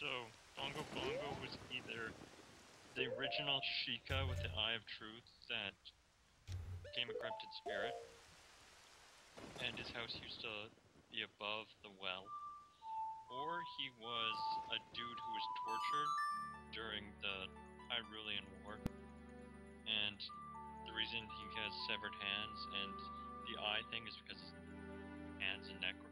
So, Bongo Bongo was either the original Sheikah with the Eye of Truth that became a corrupted spirit, and his house used to be above the well, or he was a dude who was tortured during the Hyrulean War, and the reason he has severed hands and the eye thing is because his hands and neck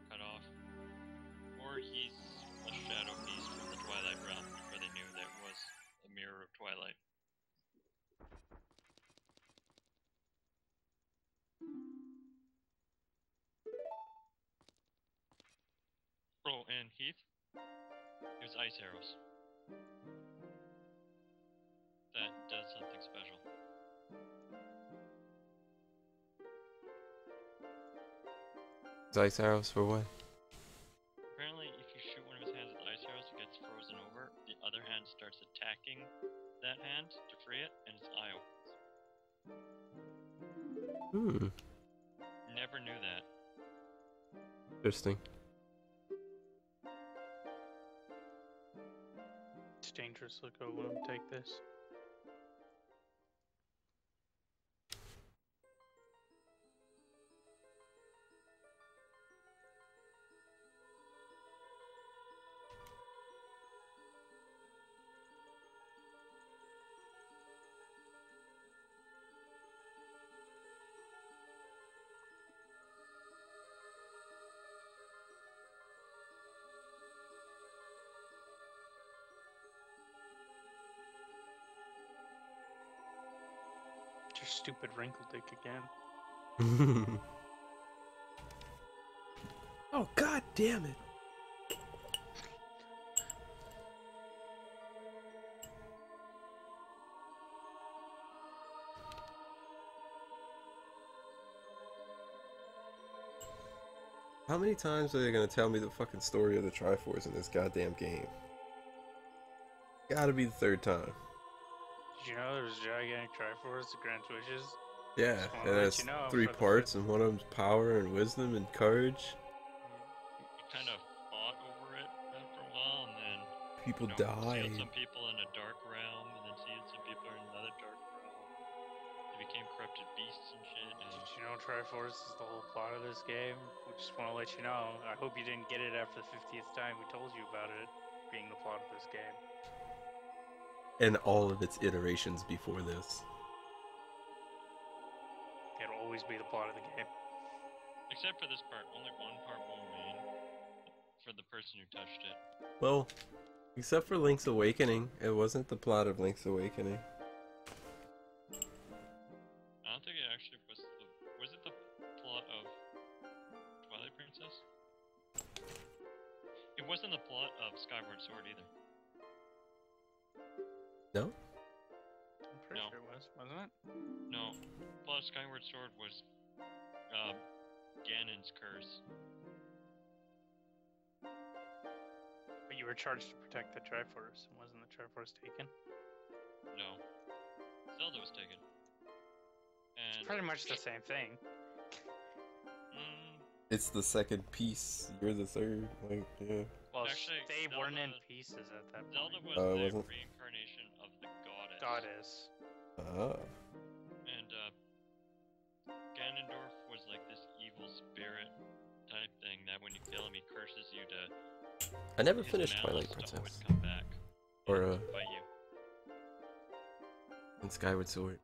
Heath, he was ice arrows. That does something special. Ice arrows for what? Apparently, if you shoot one of his hands with ice arrows, it gets frozen over. The other hand starts attacking that hand to free it, and its eye opens. Hmm. Never knew that. Interesting. Dangerous. Look, I won't take this. Stupid wrinkle dick again. oh god damn it. How many times are they gonna tell me the fucking story of the Triforce in this goddamn game? Gotta be the third time. Did you know there was a gigantic Triforce, the Grand Wishes? Yeah, Just wanna and let it's you know three parts, and one of them's power and wisdom and courage. You kind of fought over it after a while, and then People you know, died. some people in a dark realm, and then sealed some people in another dark realm. They became corrupted beasts and shit. And Did you know Triforce is the whole plot of this game? We just want to let you know. I hope you didn't get it after the 50th time we told you about it being the plot of this game. And all of its iterations before this. It'll always be the plot of the game. except for this part, only one part will remain for the person who touched it. Well, except for Link's Awakening, it wasn't the plot of Link's Awakening. You were charged to protect the Triforce. and Wasn't the Triforce taken? No, Zelda was taken. And It's pretty much the same thing. mm, It's the second piece. You're the third. Like, yeah. Well, Actually, they weren't in pieces at that Zelda point. was Oh, it the wasn't? reincarnation of the goddess. Goddess. Ah. And uh, Ganondorf was like this evil spirit type thing that when you kill him, he curses you to. I never finished Twilight Princess. Or, and uh. And Skyward Sword.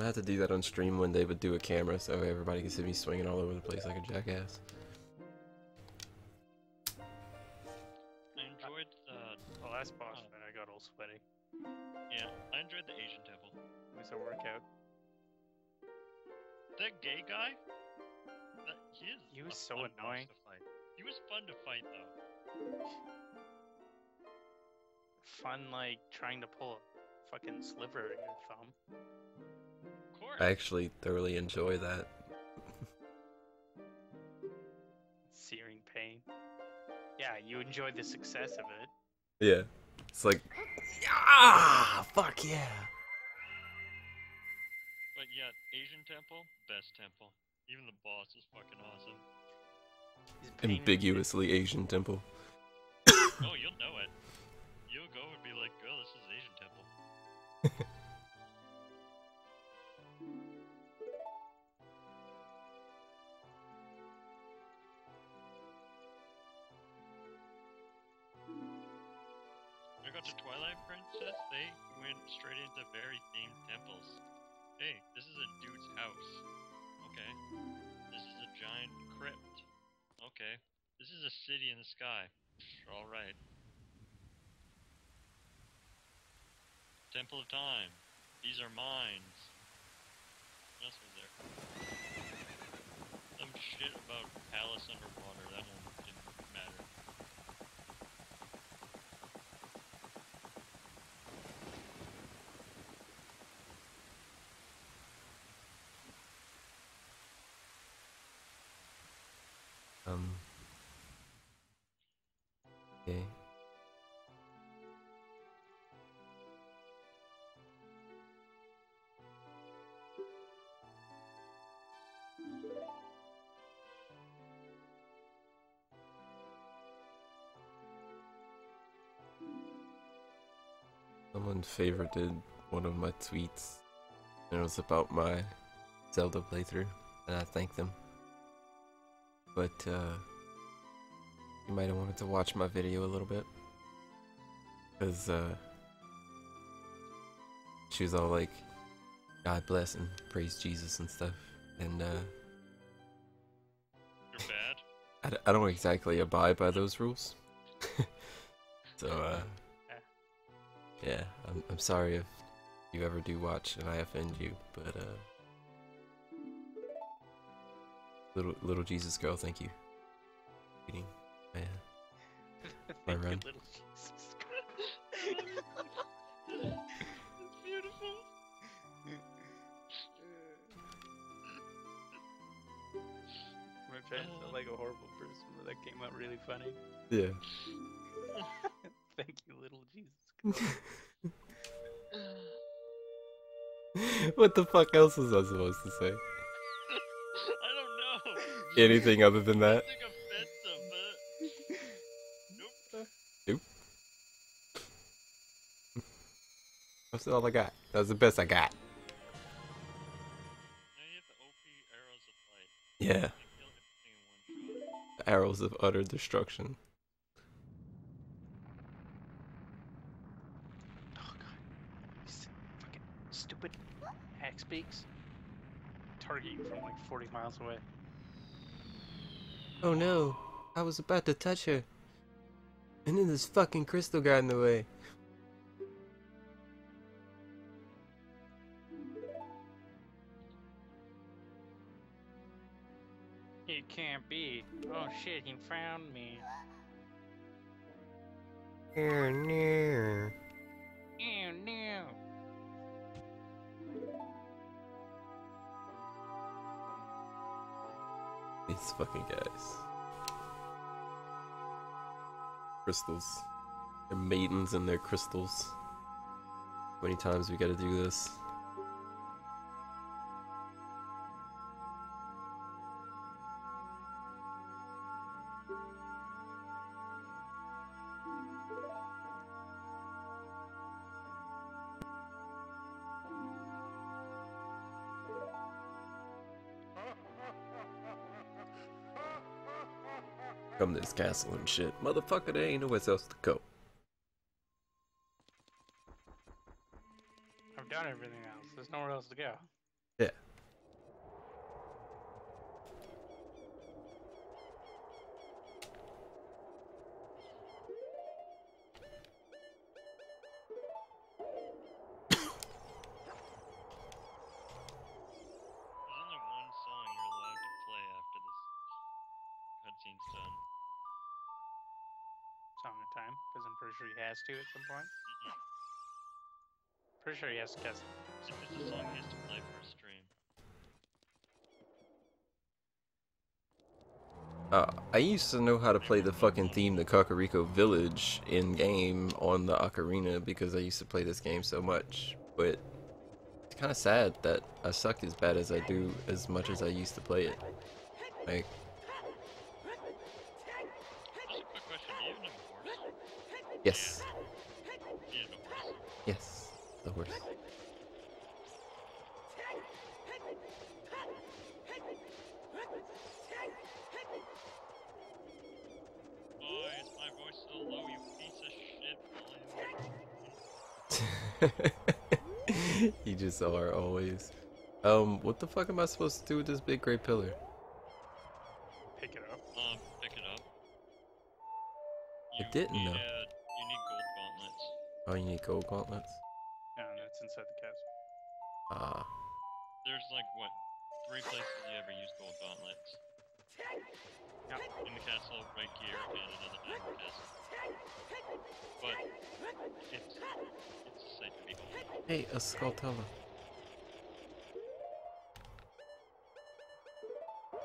I had to do that on stream one day, but do a camera so everybody can see me swinging all over the place like a jackass. I enjoyed the. Well, last boss fight, I got all sweaty. Yeah, I enjoyed the Asian temple. It was a workout. That gay guy. That, he is. He was so annoying. He was fun to fight though. Fun, like trying to pull a fucking sliver in your thumb. Of course. I actually thoroughly enjoy that. Searing pain. Yeah, you enjoy the success of it. Yeah. It's like, ah, fuck yeah. But yet, Asian temple, best temple. Even the boss is fucking awesome. Ambiguously Asian temple. City in the sky. Alright. Temple of Time. These are mines. What else was there? Some shit about palace underwater. That one didn't matter. Um. Okay. Someone favorited one of my tweets, and it was about my Zelda playthrough, and I thanked them. But, uh, you might have wanted to watch my video a little bit. Because, uh, she was all like, God bless and praise Jesus and stuff. And, uh, You're bad. I, d- I don't exactly abide by those rules. so, uh, yeah, I'm, I'm sorry if you ever do watch and I offend you, but, uh, little, little Jesus girl, thank you. Man. My Thank you, run. little Jesus. it's beautiful. My trying to sound like a horrible person, but that came out really funny. Yeah. Thank you, little Jesus. what the fuck else was I supposed to say? I don't know. Anything other than that? Something offensive, but nope. That's all I got. That was the best I got. Now the arrows of. Yeah. They kill everything in one shot. Arrows of utter destruction. Oh god. Fucking stupid hack speaks. Target you from like 40 miles away. Oh no. I was about to touch her. And then this fucking crystal got in the way. Can't be. Oh shit, he found me. Oh no. Oh no. These fucking guys. Crystals. They're maidens and their crystals. How many times we gotta do this? This castle and shit. Motherfucker, there ain't nowhere else to go. I've done everything else. There's nowhere else to go. Yeah. Song of time, because I'm pretty sure he has to at some point. Mm-mm. Pretty sure he has to guess. If it's a song he has to play for a stream. Uh, I used to know how to play the fucking theme to Kakariko Village in game on the Ocarina because I used to play this game so much. But it's kind of sad that I suck as bad as I do as much as I used to play it. Like, yes, Do you have a horse? yes, the horse. Why is my voice so low, you piece of shit? You just are always. Um, what the fuck am I supposed to do with this big gray pillar? Pick it up. Um, pick it up. I You didn't need, know. Oh, you need gold gauntlets? Yeah, and it's inside the castle. Ah. There's like what three places you ever use gold gauntlets. Yep. In the castle, right here, and another diamond castle. But it's it's a sight to behold. Hey, a Skulltula.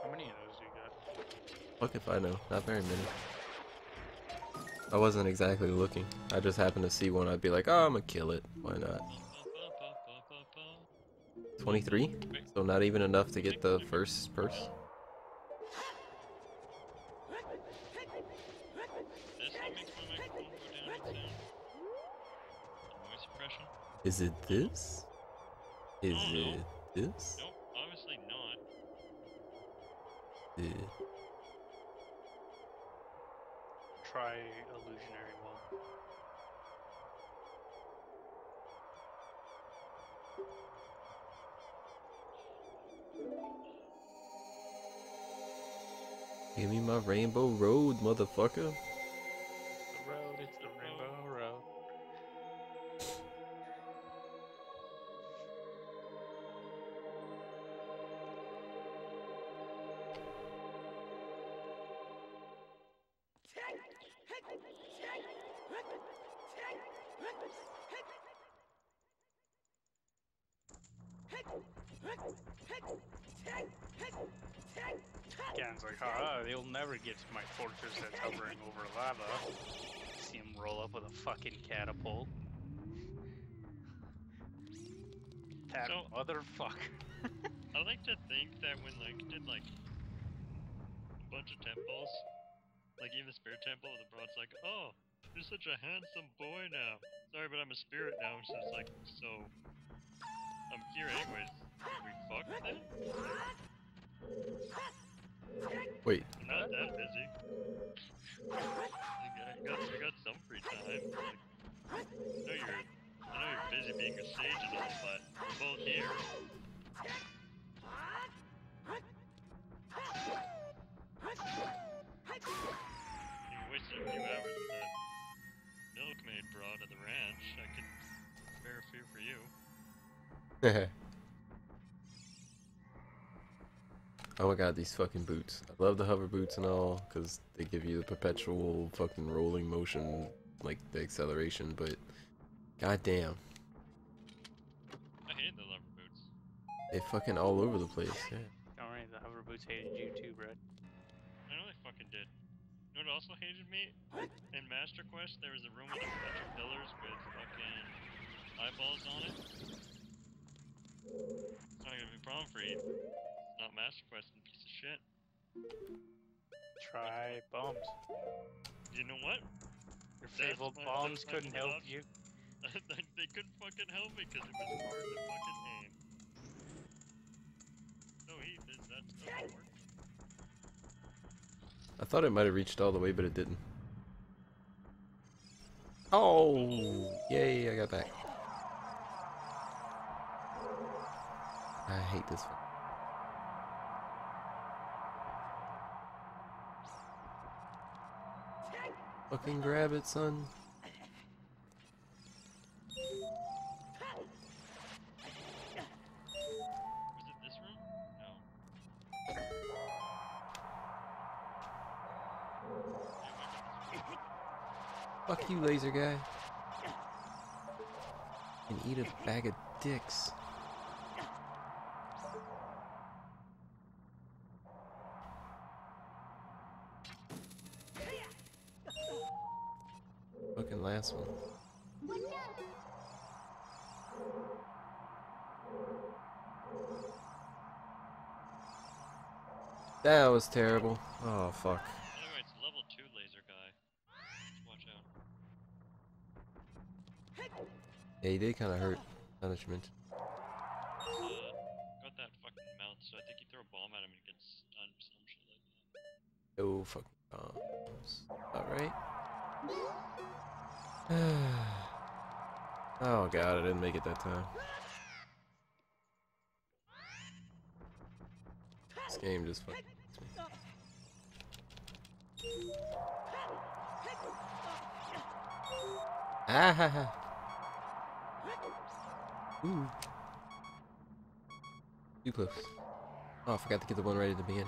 How many of those do you got? Fuck if I know. Not very many. I wasn't exactly looking. I just happened to see one. I'd be like, oh, I'm gonna kill it. Why not? 23? So not even enough to get the first purse? This that makes my microphone go down its sound. The noise suppression? Is it this? Is Oh, no. it this? Nope, obviously not. Uh, Illusionary wall. give me my rainbow road, motherfucker. Gan's like, ah, they'll never get to my fortress that's hovering over lava. See him roll up with a fucking catapult. That So- motherfucker. I like to think that when like did like a bunch of temples, like even the spirit temple, the broad's like, oh, you're such a handsome boy now. Sorry, but I'm a spirit now. So it's like, so I'm here anyways. We fuck then? Wait, I'm not that busy. I got, I got, I got some free time. Like, I know you're, I know you're busy being a sage and all, but we're both here. You wasted a few hours oh my god, these fucking boots. I love the hover boots and all, because they give you the perpetual fucking rolling motion, like the acceleration, but goddamn, I hate the hover boots. they fucking all over the place. Yeah. Don't worry, the hover boots hated you too, Brett. I know they fucking did. You know what also hated me? In Master Quest, there was a room with a bunch of pillars with fucking eyeballs on it. It's not gonna be a problem for you. It's not Master Quest, you piece of shit. Try bombs. You know what? Your That's fabled bombs couldn't help job. you. they they couldn't fucking help me because it was hard to fucking aim. No heat, is that doesn't work? I thought it might have reached all the way, but it didn't. Oh, yay, I got back. I hate this. one. Fucking grab it, son. Was it this room? No. Yeah, it might be this room. Fuck you, laser guy. And eat a bag of dicks. Fucking last one. That was terrible. Oh fuck. By it's level 2 laser guy. Watch out. Yeah, he did kind of hurt. Punishment. Uh, got that fucking mouth, so I think you throw a bomb at him and he gets stunned or some shit like that. Oh fucking bombs. Alright. Oh god, I didn't make it that time. This game just fucking. Ah ha ha. Ooh. Too close. Oh, I forgot to get the one right at the beginning.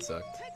That sucked.